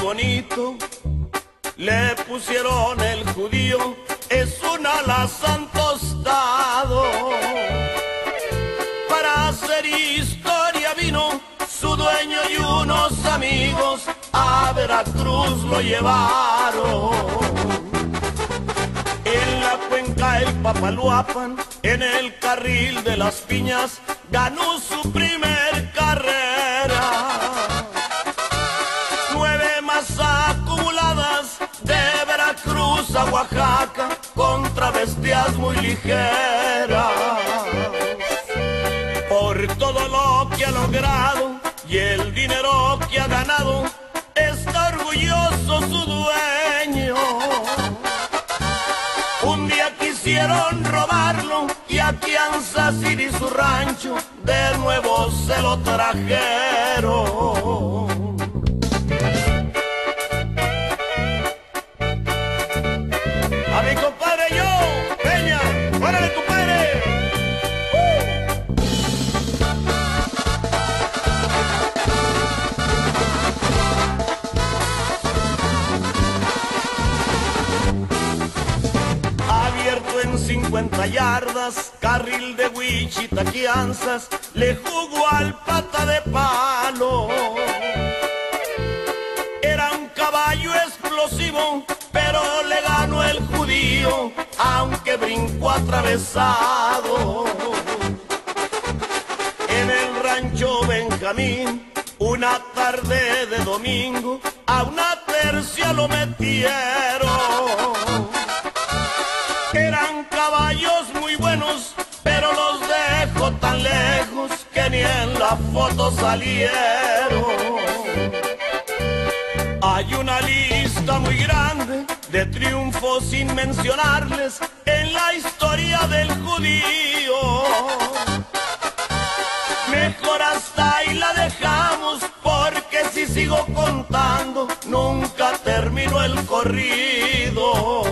pollito le pusieron el judío, es un alazán tostado. Para hacer historia vino su dueño y unos amigos a Veracruz lo llevaron. En la cuenca el Papaluapan, en el carril de las piñas, ganó su primer Contra bestias muy ligeras. Por todo lo que ha logrado y el dinero que ha ganado, está orgulloso su dueño. Un día quisieron robarlo y a Kansas City su rancho de nuevo se lo trajeron. 50 yardas, carril de Wichita, Kansas, le jugó al pata de palo. Era un caballo explosivo, pero le ganó el judío, aunque brincó atravesado. En el rancho Benjamín, una tarde de domingo, a una tercia lo metieron. Caballos muy buenos, pero los dejó tan lejos que ni en la foto salieron. Hay una lista muy grande de triunfos sin mencionarles en la historia del judío. Mejor hasta ahí la dejamos porque si sigo contando nunca termino el corrido.